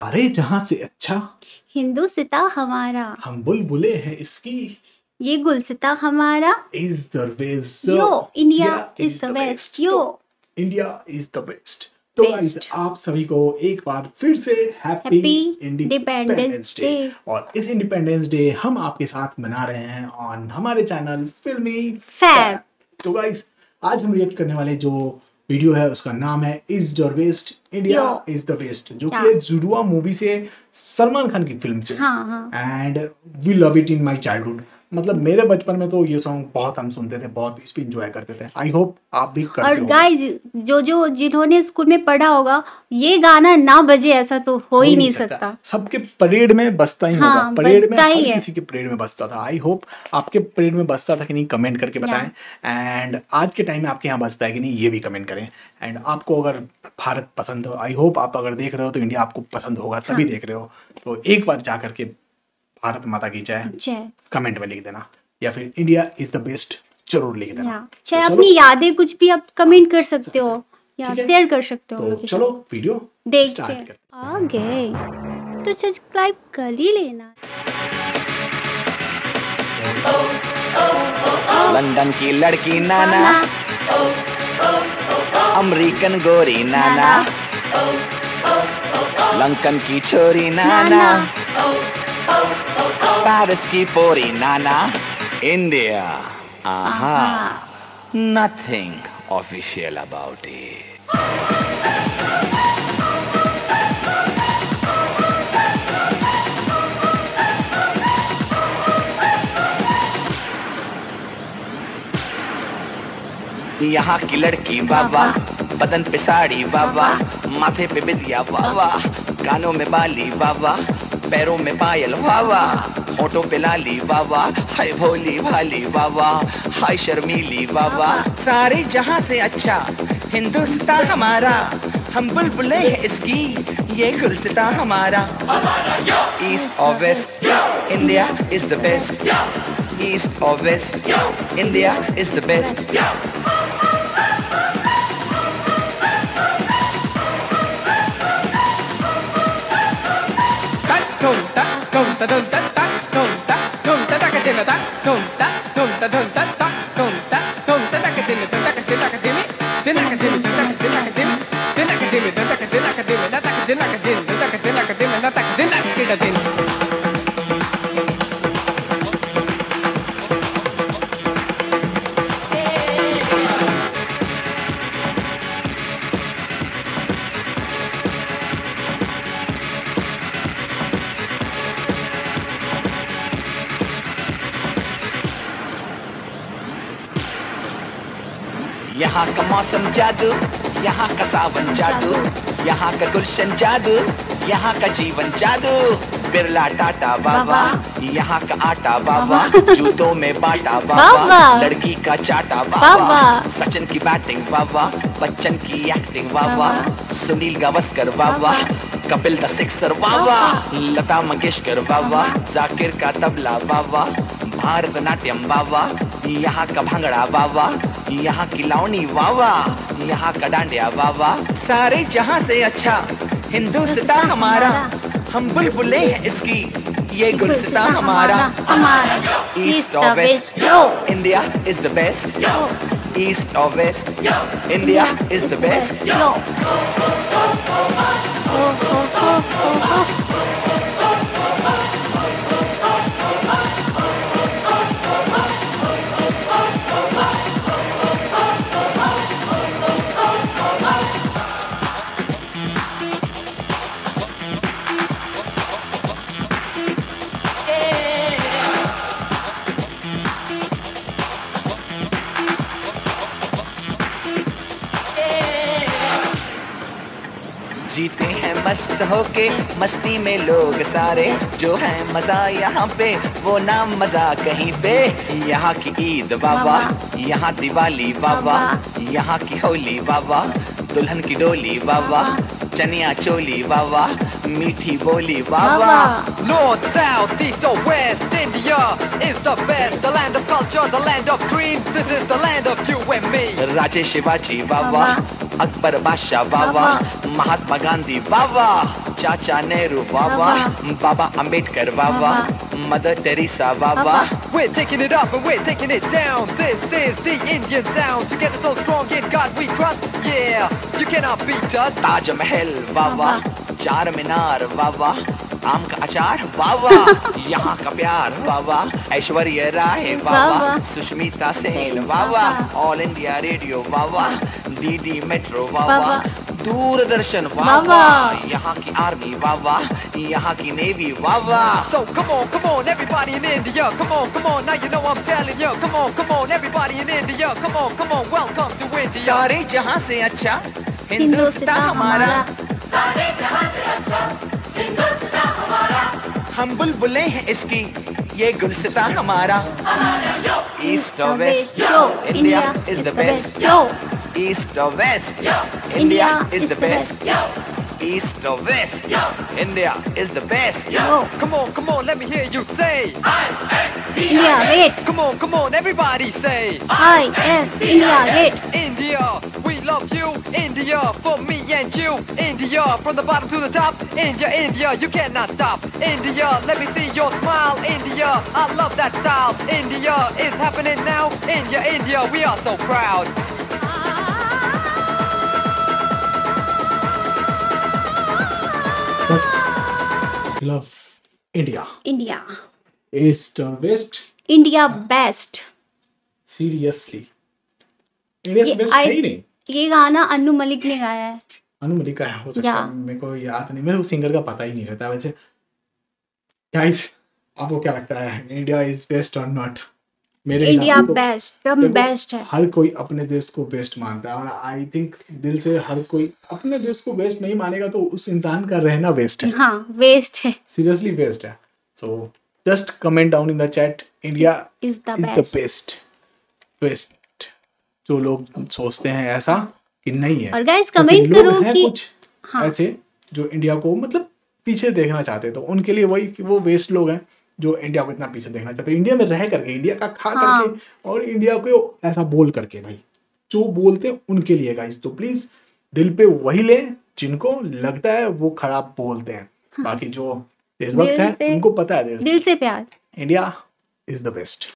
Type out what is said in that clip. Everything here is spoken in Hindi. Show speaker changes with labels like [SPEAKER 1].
[SPEAKER 1] अरे जहाँ से अच्छा।
[SPEAKER 2] हिंदुस्ता हमारा।
[SPEAKER 1] हम बुलबुले हैं इसकी।
[SPEAKER 2] ये गुलसिता हमारा।
[SPEAKER 1] Is the best yo
[SPEAKER 2] India is the best yo
[SPEAKER 1] India is the best तो guys, Best. आप सभी को एक बार फिर से हैप्पी इंडिपेंडेंस डे और इस इंडिपेंडेंस डे हम आपके साथ मना रहे हैं ऑन हमारे चैनल फिल्मी Fab. तो गाइस आज हम रिएक्ट करने वाले जो वीडियो है उसका नाम है is your west India is the west जो कि जुड़ुआ जुड़वा मूवी से सलमान खान की फ़िल्म से।
[SPEAKER 2] हाँ हाँ।
[SPEAKER 1] And we love it in my child childhood मतलब मेरे बचपन में तो ये सॉन्ग बहुत हम सुनते थे बहुत इस पे इंजॉय करते थे। आई होप आप भी करते और गाइज़
[SPEAKER 2] जो जो जिन्होंने स्कूल में पढ़ा होगा ये गाना ना बजे ऐसा तो हो ही नहीं सकता। सकता।
[SPEAKER 1] सबके परेड में बसता ही हाँ, होगा। परेड में ही हर किसी के परेड में बसता था। आई होप आपके परेड में बसता था कि नहीं कमेंट करके बताएँ। एंड आज के टाइम में आपके यहाँ बसता है कि नहीं ये भी कमेंट करें। एंड आपको अगर भारत पसंद हो आई होप आप अगर देख रहे हो तो इंडिया आपको पसंद होगा तभी हाँ। देख रहे हो। तो एक बार जा करके भारत माता की जय।
[SPEAKER 2] जय।
[SPEAKER 1] कमेंट में लिख देना। या फिर इंडिया इज़ द बेस्ट ज़रूर लिख देना।
[SPEAKER 2] चाहे तो अपनी यादें कुछ भी आप कमेंट कर सकते हो या शेयर कर सकते हो तो चलो
[SPEAKER 1] वीडियो
[SPEAKER 2] देखते हैं। आ गए। तो सब्सक्राइब कर ही लेना।
[SPEAKER 3] लंदन की लड़की नाना। अमेरिकन गोरी नाना। लंकन की छोरी नाना। पेरिस की पोरी नाना इंडिया आहा नथिंग ऑफिशियल अबाउट इट यहाँ की लड़की बाबा बदन पे साड़ी बाबा माथे पे बिदिया बाबा कानों में बाली बाबा पैरों में पायल बाबा होठों पे लाली बाबा हाय भोली भाली बाबा हाय शर्मीली बाबा। सारे जहाँ से अच्छा हिंदुस्तान हमारा। हम बुलबुले हैं इसकी ये गुलसिता हमारा। ईस्ट और west India is the best east और west India is the best
[SPEAKER 4] la ta, tonta, tonta, tonta, ta, tonta, tonta, ta que tiene, tonta que tiene, la que tiene, tiene la que tiene, tonta que tiene, la que tiene, tiene la que tiene, tonta que tiene, la que tiene, la ta que tiene, la que tiene, tonta que tiene, la que tiene, la ta que tiene, la que tiene,
[SPEAKER 3] यहाँ का मौसम जादू यहाँ का सावन जादू यहाँ का गुलशन जादू यहाँ का जीवन जादू। बिरला टाटा बाबा यहाँ का आटा बाबा जूतों में बाटा बाबा। लड़की का चाटा बाबा बाबा। सचिन की बैटिंग बाबा बच्चन की एक्टिंग बाबा सुनील गावस्कर बाबा कपिल द सिक्सर बाबा लता मंगेशकर बाबा जाकिर का तबला बाबा भारतनाट्यम बाबा यहाँ का भांगड़ा बाबा यहाँ की लावनी बाबा यहाँ का डांडिया बाबा सारे जहाँ से अच्छा हिंदुस्तान हमारा। हम बुलबुले हैं इसकी ये गुलसिता हमारा।
[SPEAKER 2] हमारा।
[SPEAKER 3] ईस्ट और west India is the
[SPEAKER 2] best
[SPEAKER 3] east और west India is the best मस्त होके मस्ती में लोग सारे जो है मज़ा यहाँ पे वो नाम मज़ा कहीं पे। यहाँ की ईद बाबा यहाँ दिवाली बाबा यहाँ की होली बाबा दुल्हन की डोली बाबा चनिया चोली वाह मीठी बोली वाह वाह वाह
[SPEAKER 2] वाह
[SPEAKER 5] North, south, east or west, India is the best. The land of culture, the land of dreams. This is the land of you and me.
[SPEAKER 3] राजे शिवाजी वाह अकबर बादशाह वाह महात्मा गांधी वाह वाह चाचा नेहरू वाह बाबा अंबेडकर वाह मदर टेरेसा वाह
[SPEAKER 5] We're taking it up and we're taking it down. This is the Indian sound. Together so strong in God we trust. Yeah, you cannot beat us.
[SPEAKER 3] Taj Mahal, वाह वाह चार मीनार वाह आम का अचार वाह वाह यहाँ का प्यार वाह वाह ऐश्वर्या राय वाह वाह वाह वाह। सुष्मिता सेन वाह। ऑल इंडिया रेडियो वाह वाह डीडी मेट्रो वाह दूरदर्शन वाह। यहाँ की आर्मी वाह वाह यहाँ की नेवी वाह वाह
[SPEAKER 5] So come on, come on, everybody in India. Come on, come on, now you know I'm telling you. Come on, come on, everybody in India. Come on, come on, welcome to India. सारे
[SPEAKER 3] जहाँ से अच्छा हिंदुस्तान हिंदुस्तान हमारा हमारा हम बुलबुलें हैं इसकी। ये गुलसिता हमारा। ईस्ट और west India is the best east और west India is the
[SPEAKER 2] the
[SPEAKER 3] east or west. India is the best.
[SPEAKER 5] Come on, come on, let me hear you say.
[SPEAKER 2] India, wait.
[SPEAKER 5] Come on, come on, everybody say.
[SPEAKER 2] I am India, wait.
[SPEAKER 5] India, we love you. India, for me and you. India, from the bottom to the top. India, India, you cannot stop. India, let me see your smile. India, I love that style. India is happening now. India, India, we are so proud.
[SPEAKER 1] Love India
[SPEAKER 2] India.
[SPEAKER 1] East west
[SPEAKER 2] India best.
[SPEAKER 1] Seriously India से ये बेस्ट है ही नहीं.
[SPEAKER 2] ये गाना अनु मलिक ने गाया है।
[SPEAKER 1] अनु मलिक का है हो सकता है मेरे को याद नहीं मेरे को सिंगर का पता ही नहीं रहता वैसे। गाइस आपको क्या लगता है इंडिया इज़ बेस्ट और नॉट मेरे इंडिया से तो
[SPEAKER 2] बेस्ट एकदम बेस्ट है।
[SPEAKER 1] हर कोई अपने देश को बेस्ट मानता है और आई थिंक दिल से हर कोई अपने देश को बेस्ट नहीं मानेगा तो उस इंसान का रहना वेस्ट है।
[SPEAKER 2] हाँ वेस्ट है।
[SPEAKER 1] सीरियसली वेस्ट है। So just comment down in the chat India
[SPEAKER 2] is the best
[SPEAKER 1] best best जो लोग सोचते हैं ऐसा कि नहीं है। और
[SPEAKER 2] गाइस कमेंट करो कि
[SPEAKER 1] कुछ
[SPEAKER 2] हाँ।
[SPEAKER 1] ऐसे जो इंडिया को मतलब पीछे देखना चाहते हैं तो उनके लिए वही कि वो वेस्ट लोग हैं। जो इंडिया को इतना पीछे देखना चाहते इंडिया में रह करके इंडिया का खा हाँ। करके और इंडिया को ऐसा बोल करके भाई जो बोलते हैं उनके लिए गाइस तो प्लीज़ दिल पे वही ले जिनको लगता है वो खराब बोलते हैं।
[SPEAKER 2] बाकी
[SPEAKER 1] जो देशभक्त हाँ। है उनको पता है दिल दिल
[SPEAKER 2] से प्यार।
[SPEAKER 1] India is the best